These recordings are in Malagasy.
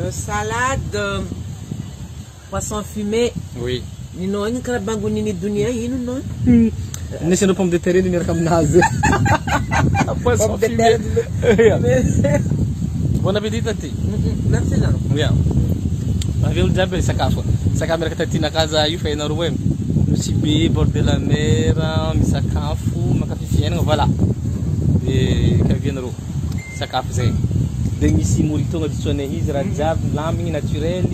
Euh, salade euh, poisson fumé. Oui. Ninao igny karaha bangonin'i Donia ino no? Hmm. Nisy anao pomme de terre iny miaraka aminazy. Poisson fumé. Bon appétit taty. Merci zany. Oui. Avy eo jiaby sakafo. Sakafo miaraka taty nakaza io fa ianareo hoe misy be bord de la mer, misakafo, mankafy fiainana, voilà. Dia kavy ianareo. sakafo zay de misy moritonga tsy soigner izy raha jiaby milamigny naturel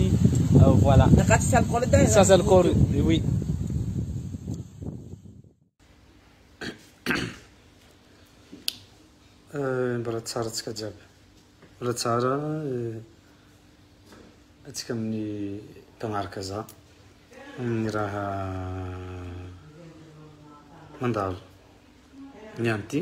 voilà Sans alcool edy e Sans alcool oui Euh mbola tsara tsika jiaby mbola tsara atsika amin'ny mpanaraka za amin'ny raha mandalo ny anty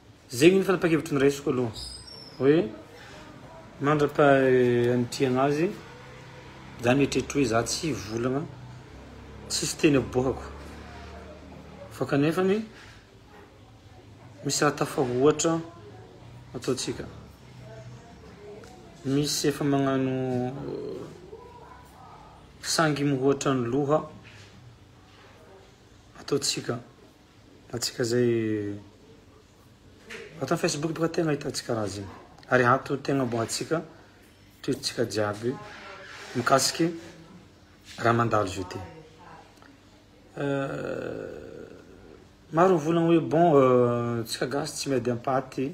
Zegny ny fanapahan-kevitry ny raisiko aloha hoe mandrapa anitriagna azy za nieritreritra hoe za tsy hivolagna tsisy teny aboahako fa kanefany misy raha tafahoatra ataontsika misy efa magnano sangy mihoatra ny loha ataontsika Atsika zay ato am Facebook boka tegna ahitantsika raha zegny. Ary ato tegna mbo atsika tohitsika jiaby mikasiky raha mandalo zao ty. Maro mivolagna hoe bon tsika gasy tsy miady am paty.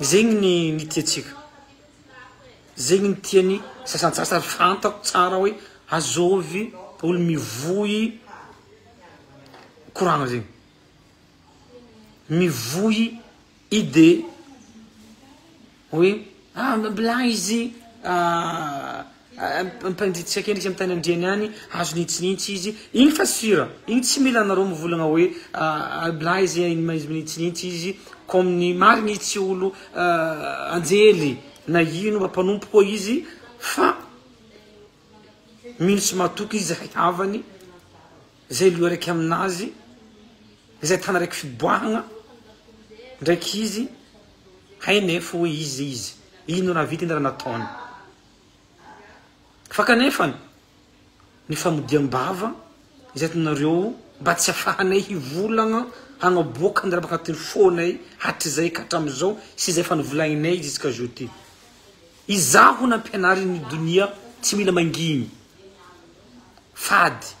Zegny ny ny tiantsika. Zegny ny tian'ny sasantsasany fantako tsara hoe azovy olo mivoy koragna zegny. Mivoy idée. Hoe ah mblà izy mpanditsika kely izy am tany andriany any azo nitsinitsy izy iny fa sur iny tsy mila anareo mivolagna hoe mblà izy nitsinitsy izy comme ny marigny izy tsy olo anjely na ino na mpanompo koa izy fa mino sy matoky izy zahay havany. Izay loha raiky aminazy, izay tana raiky fiboahagna, ndraiky izy haine fa hoe izy zay izy, ino raha vita ino raha nataony. Fa kanefany, ny famodiam-bava izay ataonareo mba tsy afahanay hivolagna hagnaboaka ny raha baka agnatin'ny fônay hatrizay ka hatramizao sy izay efa novolagninay jusqu'à aujourd'hui. Izaho nampianarin'ny donia tsy mila mangigny, fady.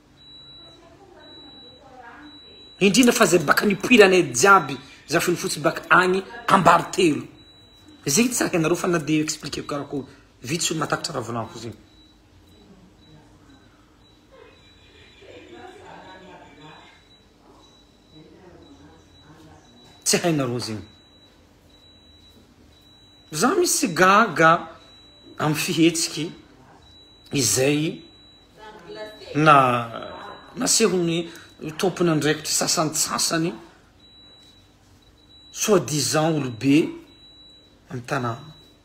Indrindra fa zay baka nipoiranay jiaby zafiny fotsiny baka agny ambaro telo zay tsy raha hainareo fa na de expliquer-ko karakory vitsy olo mahatakatra raha volagno zay. Tsy hainareo zegny. Za misy gaga amy fihetsiky izay na nasehon'ny tompon'andraikitry sasantsasany soi-disant olobe amy tanàna.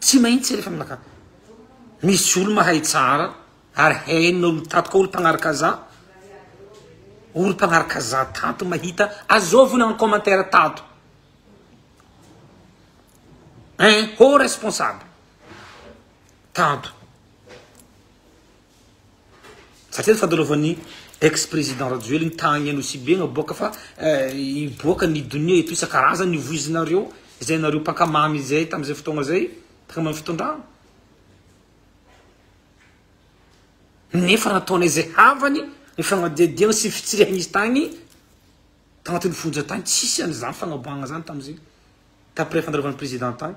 Tsy maintsy rehefa manaka misy olo mahay tsara ary hainao ny tato ka olo mpagnarikaza olo mpagnarikaza tato mahita azovy en commentaire tato un haut responsable tato. Satria ny fandalovan'i ex président Rajoely ny tahan'i Anosibe no aboaka fa hiboaka ny donia eto isan-karazany ny voizinareo izay nareo mpaka mamy izay tamin'izay fotoagna izay tany amin'ny fitondrana. Nefa nataonay izay havany ny fagnadihadiagna sy ny fitsirihagna izy tagny tagnatin'ny fonja tagny tsisy an'izany fagnaboahagna zany tamin'izay tamin'ny mpiray fandalovan'ny président tagny.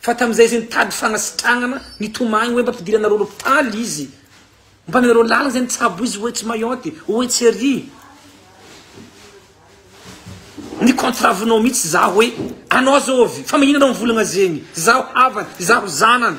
fa tamin'izay izay nitady fanasitrahana nitomany hoe mba ampidiranareo lopitaly izy mba amenareo lalana izay nitsabo izy ho etsy Mayotte ho etsy ery ny contrat vinao mihitsy za hoe anao aza ovy fa maninona anao mivolagna zegny zaho havany zaho zanany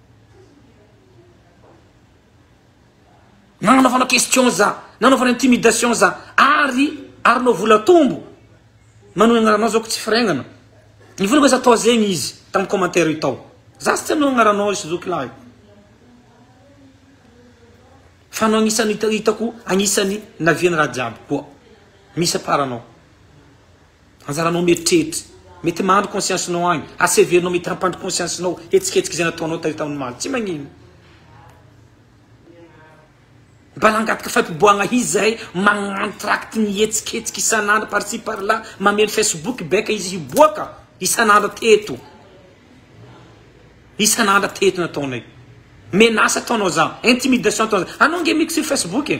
Nanaovana question za, nanaovana intimidation za, ary arinao vola tombo, manohy agnaranao zao ko tsy firegnana, ny vola aza atao zegny izy tam commentaire io tao, za tsy tia anao agnaranao izy zoky lahy, fa anao agnisany hitako agnisany naviany raha jiaby koa misy aparanao. Anjaranao mieritreritra. Mety mahandry conscience nao agny. Aseverinao mety hampandry conscience nao hetsiketsika izay nataonao taiza tamin'ny omaly. Tsy magnino. Mba nangataka faim-piboahagna hizy zahay magnano tract mihetsiketsika isan'andro par ci par là mameno facebook beka izy hiboaka isan'andro ateto. Isan'andro ateto nataonay. Menace ataonao za. Intimidation ataonao za. Anao nge mety sur facebook e.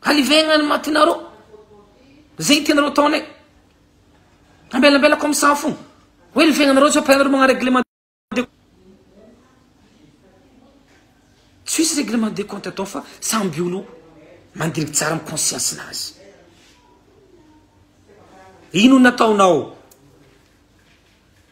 Alivegna ny matinareo. Zegny tianareo ataonay. Ambelambela comme ça fô. Hoe alivegna anareo tsy ampainareo magna règlement de Tsisy règlement de compte atao fa samby olo mandiniky tsara am conscience nazy. Ino nataonao?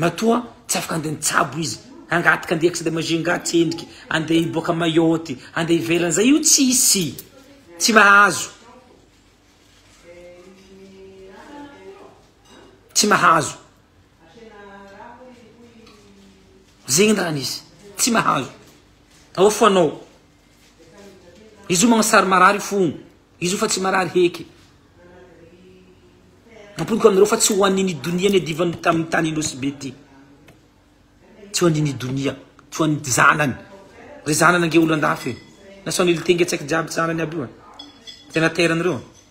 Matoa tsy afaka andeha nitsabo izy, hangataka andeha accès de Majunga tsy endriky, andeha hiboaka Mayotte, andeha ivelany zay io tsisy, tsy mahazo. Tsy mahazo. Zegny raha nisy, tsy mahazo. Ao foanao. Izy io magnano sary marary io fony. Izy io fa tsy marary heky. Namporiko aminareo fa tsy ho an'iny donia niadivany tamin'ny tany Anosy be ity. Tsy ho an'iny donia, tsy ho an'ny zanany. Ry zanany ange olon-dafy. Nasaon'ily tenga tsaika jiaby zanany aby io. Tena terany reo.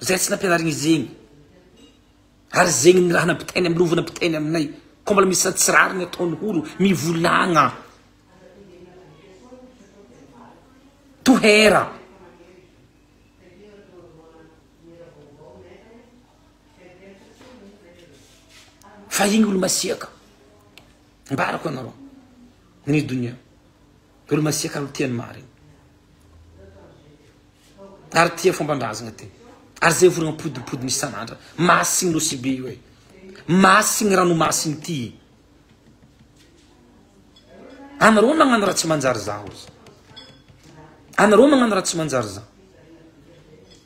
Zay tsy nampianarigny zegny. Ary zegny ny raha nampitainy amin'ny lova nampitainy aminay. Koa mbola misy raha tsy rariny ataony horo mivolagna. Tohera. Fa igny olo masiaka. Ambarako anareo. Ny donia. Olo masiaka ro tia ny marigny. Ary tia fomban-drazana ty. Ary zay vorogna podipodiny isan'andra. Masigny nosy be io e. Masigny ranomasigny ty e. Anareo magnano raha tsy manjary zaho. Anareo magnano raha tsy manjary zaho.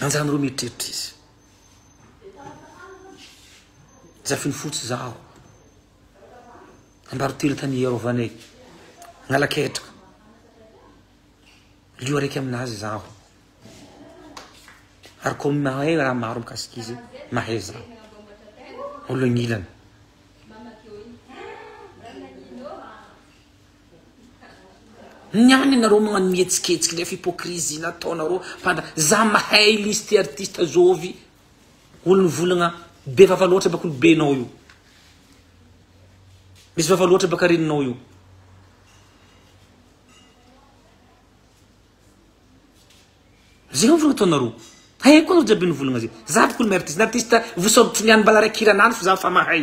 Anjany roa mieritreritra izy. Zafiny fotsy zaho. Ambaro telo tany Yerovanay. Nala ketraka. Lio araiky aminazy zaho. Ary koa mahay raha maro mikasika izy, mahay zaho. Olo agnilany. Ny any nareo magnano mihetsiketsika nefa hypocrisie nataonareo fanta za mahay listy artiste zovy olo nivolagna be vava loatra baka olobenao io misy vava loatra baka reninao io Zay avo reo taona roa. Haiko anao jiaby ny volagna zay. Za tokony mi artiste. Ny artiste vosaogy tsy miany mbala raiky hira nano fa za fa mahay.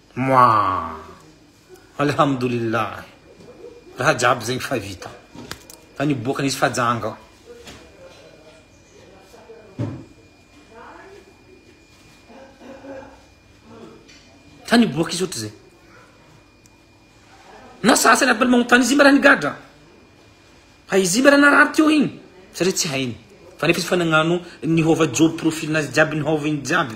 Moaa. Alhamdoulilah. Raha jiaby zegny fa vita. Fa ny boaka nisy fa janga. Fa ny boaka izy ohatry zay. Na sasany aby mbola magnontany izy mara nigadra. Fa izy mara narary teo igny satria tsy hainy. Fa nefa izy fa nagnano niova job profil-nazy jiaby nihaova igny jiaby.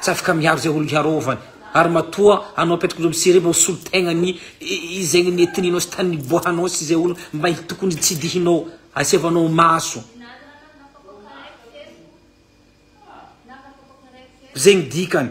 Tsy afaka miaro izay olona hiarovany. Ary matoa anao apetraka indreo misery mba ho solon-tegna ny izegny ny etnianao sy tany niboahanao sy izay olona mba tokony hitsidihinao, asevanao maso. Zegny dikany.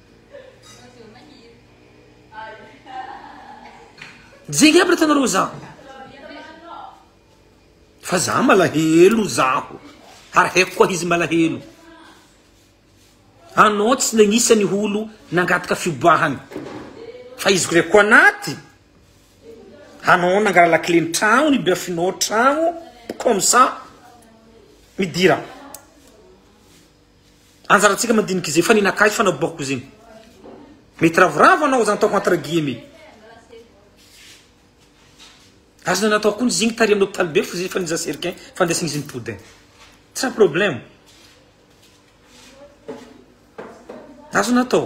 Zegny aby hitanareo zaho fa za malahelo zaho ary haiko koa izy malahelo anao tsy nagnisa ny olo nangataka fiobahana fa izy ko ko anaty anao nangala lakile ny tragno ny biafinao tragno comme ça midira. Anjarantsika mandinika izay fanina kay fana boko izegny. Mety ravoravo anao izany ataoko entre guillemets. Azony anao atao koa ny zegny tarihan'ny hôpitaly be fo zay efa ninja serkin fandraisagny izy nipody. Tsy raha problème. Azony atao.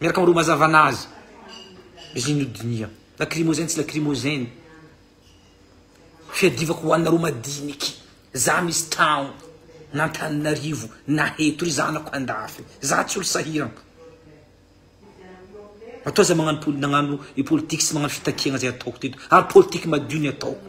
Miaraka amin'ireo mazava an'azy izay nodinia. Lakrimozeny tsy lakrimozeny. Fiadivako ho anareo madiniky. Za misy taon antananarivo na eto ry zanako andafy za tsy olo sahirana atao za magnano poli nagnano i politique sy magnano fitakiagna zay ataoko teto ary politique madio ny ataoko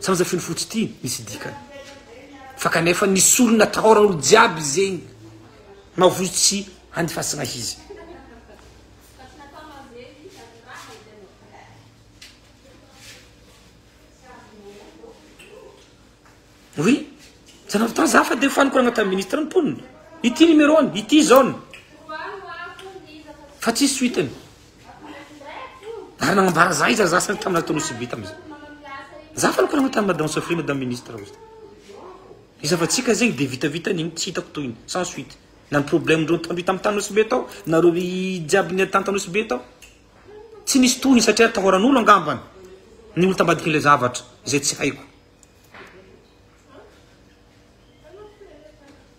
Tsy aza feno fotsy ty misy dikany fa kanefa nisy olona atahoran'olo jiaby zegny na vozo tsy handifasagna hizy. Oui, zanavy tany za fa de efa nikoragna tamin'ny ministre ny mponina. Ity numéro-ny, ity izao ny. Fa tsisy suite-ny. Ary nagnambara za izy za sary tamin'ny raha ataonao sy be tamin'izay. Za fa nikoragna tamin'i Madame Sofia, Madame Ministre hozy. Ny zava-tsika zegny de vitavita an'igny, tsy hitako tohiny, sans suite. Na ny problème-ndreo nitandroy tamin'ny tany Nosy Be tao, na reo jiaby niha-tany tany Nosy Be tao. Tsy nisy tohiny satria atahoran'olo angambany ny olo tambadikin'ilay zavatra, izay tsy haiko.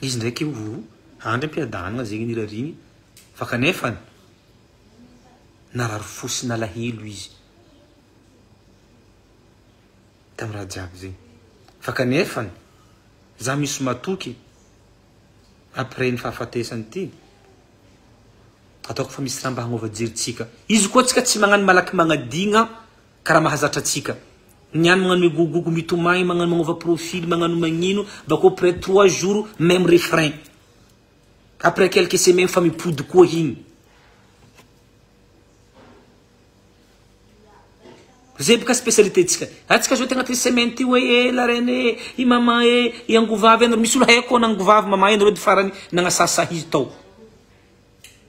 Izy ndraiky io andry am-piadanana zegny nirariany fa kanefany narary fo sy nalahelo izy tamin'ny raha jiaby zegny fa kanefany za misy matoky après ny fahafatesany ty ataoko fa misy raha mba hagnova jerintsika. Izy koa tsika tsy magnano malaky magnadigna Ka raha mahazatra antsika. Ny any magnano egogogo mitomany magnano magnova profil magnano magnino bakeo après trois jours meme refrain après quelques semaines fa mipody koa igny zay boka spécialité tsika atsika zao tagnatin'ny semaine ty hoe eh la reine eh i maman eh i angovavy anareo misy olo hay akao na angovavy maman eh nareo de farany nagnasasaha izy tao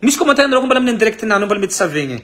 misy commentaire nareo ko mbola amin'ny indirect nano mbola mety savegna e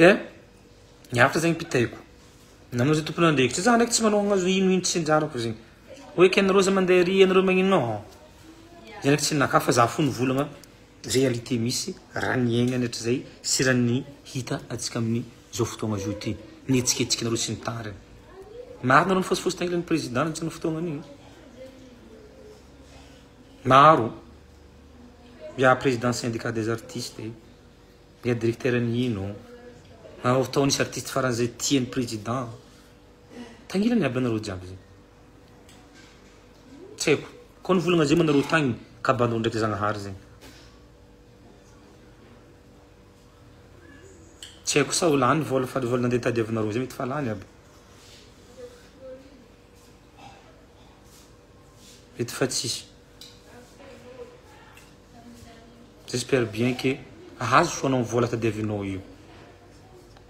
Ka niafitra zegny mpitaiko. Nanao zay tompon'andraikitra. Za ndraiky tsy manao azo ino ino tsy anjarako zegny. Hoe ekenareo za mandeha ery ianareo magnino? Za ndraiky tsy naka fa za fony volagna. réalité misy raha niaignany hatrizay sy raha ny hita antsika amin zao fotoagna zao ity ny hetsik'hetsikinareo sy ny tariny maro nareo nifosifosy tagnilan ny président nantsy ny fotoagna anio maro ya président syndicat des artistes e ya directeur ny ino nareo tao nisy artiste faran'izay tia ny président tagnilan ny aby anareo jiaby zay Tsy haiko. Koa ny volagna zay manareo tagny ka bandy ndraiky Zagnahary zegny. Tsy haiko sao lany vôla fa le vôla nandeha tadiavinareo zay mety fa lany aby. Mety fa tsisy. J'espère bien que ahazo soa anao ny vôla tadiavinao io.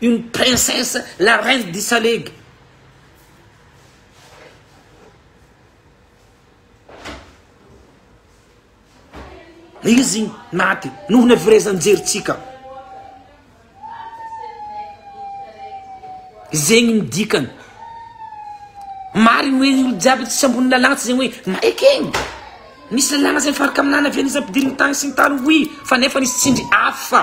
Une princesse la reine du salegy. Izy maty noho ny haverezan-jerintsika. Zegny ny dikany. Marigny hoe ny olo jiaby tsisy ambony lalàna tsy zegny hoe maikigny. Misy lalàna zay mifankaminana avy any izay ampidirin'ny tany sy ny tany oui fa nefa nisy tsindry hafa.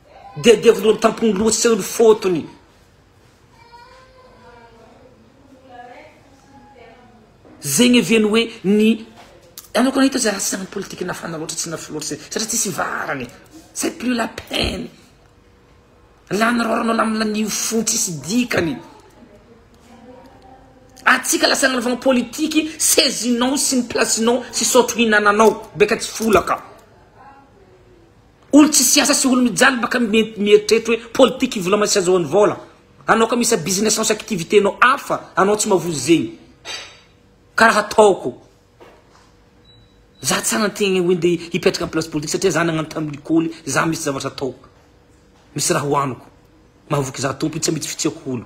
dia devoly ny tampony loha seho ny fotony. Zegny ave ny hoe ny anao koa nahita zay raha samy politique nafana loatra tsy nafy loatra zay satria tsisy varany c'est plus la peine lany raoranao lamina ny fo tsisy dikany atsika lasa agnanovagna politique saisinao sy ny placenao sy sotro hinananao beka tsy folaka Olo tsisy asa sy olo mijaly baka mieritreritra hoe politique vola maisy azahoany vola anao ka misa business nao sy activité nao hafa anao tsy mavozo zegny kara hataoko za tsy anantegna hoe ndeha hipetraka am place politique satria za nagnano tam lekôly za misy zavatra ataoko misy raha hoaniko mahavoky za tompo itsy amitsy fitsiako olo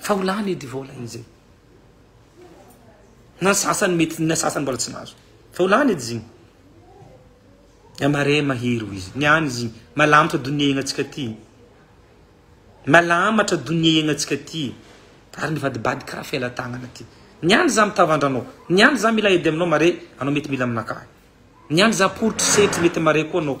Fa ho lany edy vola iny zay. Na ny sasany mety, na sasany mbola tsy nahazo. Fa ho lany edy izy iny. Ny marais mahery hoy izy. Ny any izy iny. Malamatra donia ianantsika ty. Malamatra donia ianantsika ty. Ary mivadibadika raha felatanana ty. Ny any za mitavandra andranao. Ny any za mila edy aminao marais, anao mety mila aminakahy. Ny any za porotro setry mety marais koa anao.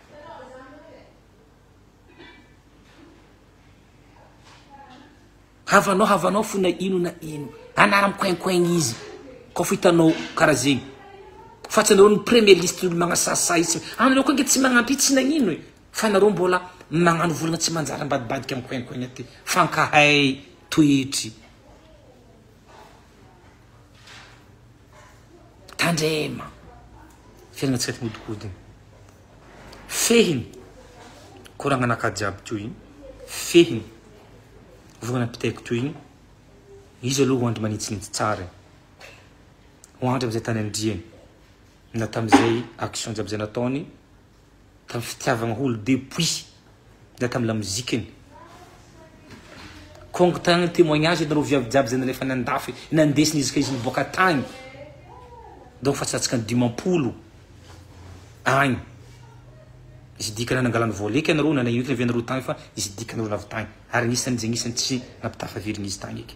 Havanao havanao fo na ino na ino. Anara mikoinkoigny izy kôfa hitanao karaha zegny. Fa tsy anareo ny premier liste olo magnasahisahy izy. Anareo koa nge tsy magnampy izy tsy nagnino e. Fa anareo mbôla magnano volagna tsy manjary ambadibadika mikoinkoigny aty. Fankahay toetry. Tandrema! Fiainantsika tsy mihodikodina. Fehiny koranganakady jiaby toy iny, fehiny vongana mpitaiky toy iny, izy aloha ho andry manitsinitsy tsara e. Ho andry amin'izay tany andriany na tamin'izay action jiaby izay nataony Tamin'ny fitiavagna holo be puissy na tamin'ny lamozikany. Kong tagny témoignage anareo viavy jiaby zay nalefany andafy nandesiny izy ka izy niboaka tagny. Donc fa tsy latsaka ny dimampolo agny. Nisy dikany nangalany vola eky anareo na nagnino eky niavianareo tagny fa nisy dikany anareo navy tagny ary agnisany izy agnisany tsy nampitafa viligny izy tagny eky.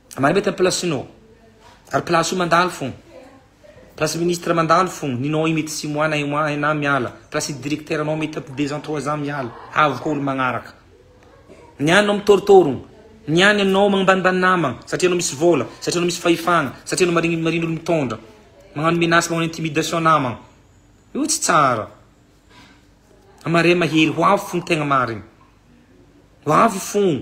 Amany mety am place nao. Ary place io mandalo fogna. Place ministre mandalo fogna. Ny nao io mety six mois na un mois un an miala. Place ny directeur nao mety am deux ans trois ans miala. Avy koa olo magnaraka. Ny anao mitôrotôrogno. Ny any anao magnambanimbany namagna satria anao misy vôla, satria anao misy fahefagna, satria anao marin marigny olo mitondra. Magnano menace magnano intimidation namagna. Io tsy tsara. Am marais mahery ho avy fogna tegna marigny. Ho avy fogna.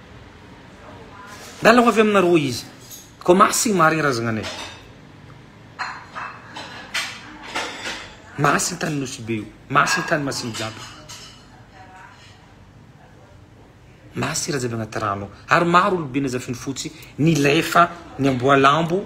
Miala ho avy aminareo izy. Koa masina i Maria Razagnanay. Masina tany Nosibe io. Masina tany Masimijamba. Masina Rajabe agnaty rano. Ary maro olobe na zafin'ny fotsy nilefa ny amboalambo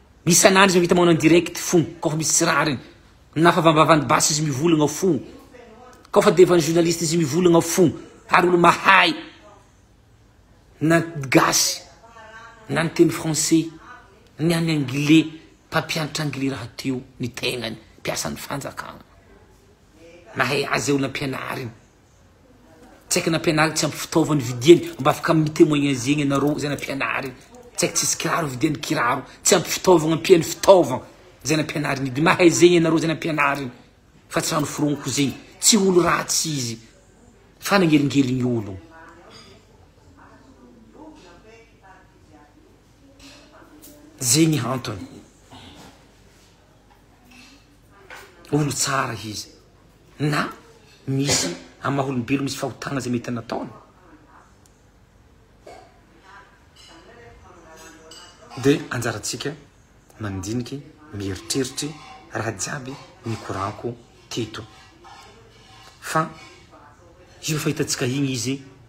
Isan'andro izy no hita manao ny direct fony kaofa misy tsy rariny. Na favambavan'ny basy izy mivolagna fony. Kaofa devan'ny journaliste izy mivolagna fony. Ary olo mahay na gasy na ny teny français ny any anglais mpampianatra anglais rahateo ny tegnany mpiasan'ny fanjakana. Mahay azy olona ampianariny. Tsy haiko nampianariny tsy ampy fitaovana vidiany mba afaka mi-temoigner zegny ianareo zay nampianariny. Tsy haiko tsisy kiraro vidiany kiraro, tsy ampy fitaovagna ampiany fitaovagna zay nampianariny de mahay zegny ianareo zay nampianariny fa tsy raha noforogniko zegny. Tsy olo ratsy izy fa nagnelingeligny ologno. Zegny antony. Olo tsara izy. na misy amin'ny maha olombelona misy fahotana izay mety nataony dia anjarantsika mandiniky mieritreritry raha jiaby nikorako teto fa io efa hitantsika igny izy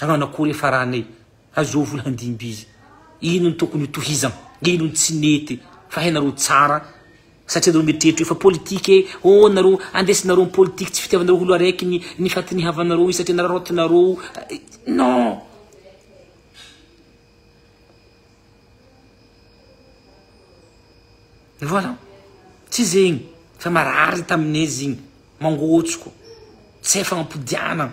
Nanao akory efa rane azo volandimbiza ino no tokony ho tohizan ino no tsy nety fa hainareo tsara satria nareo mieritreritra efa politika e oh nareo andesinareo ny politika tsy fitiavanareo holo araiky ny ny fatiny havanareo satria nararaotinareo non voilà tsy zegny fa marary tamin'izy igny mangotsoko tsy hay fagnapodianana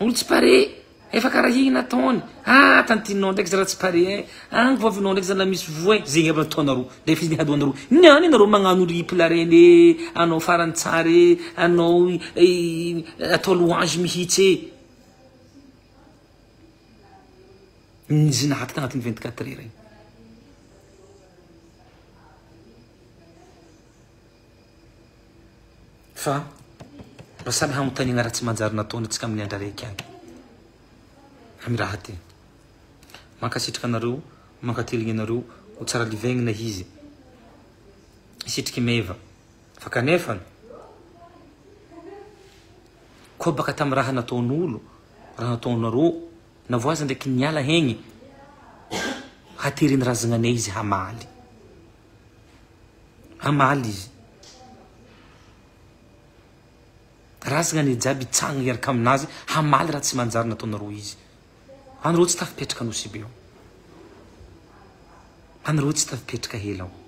Olo tsy pare efa kara iny ataony ah tantinao ndraiky zara tsy pare eh agny vao avy nao ndraiky zala misy voa eh zegny aby atao nareo de fiziny hadao nareo niany nareo magnano rip la reine eh anao farany tsara eh anao atao louange mihitsy eh nizinaty tagnatin'ny vingt quatre heure igny. Fa mba samy hanontaniana raha tsy manjary nataony antsika amin'ny andra raiky ihany amin'ny raha ty. Mankasitraka anareo, mankateligny anareo ho tsara livegnina hizy. Sitriky meva. Fa kanefany, kobaka tamin'ny raha nataon'olo, raha nataonareo, na vao aza ndraiky niala hegny, hateren'ny razagnanay izy hamaly. hamaly izy. Razagna anie jiaby hitsangana hiaraka aminazy hamaly raha tsy manjary nataonareo izy. Anareo tsy tafipetraka Nosy be ao. Anareo tsy tafipetraka hela ao.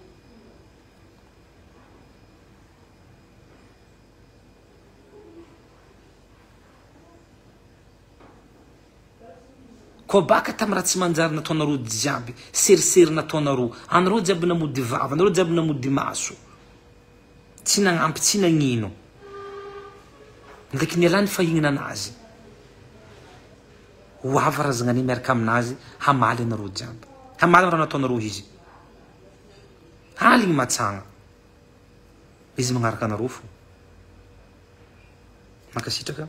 Koa baka tam ratsy manjary nataonareo jiaby, serisery nataonareo, anareo jiaby namody vava, anareo jiaby namody maso, tsy nagnampy tsy nagnino, ndraiky nialany fahignana azy. Ho avy Razagnahiny miaraka aminazy hamaly anareo jiaby, hamaly ny raha nataonareo izy. Aligny matsagna, izy magnaraka anareo fô. Mankasitraka.